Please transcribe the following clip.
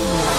Yeah.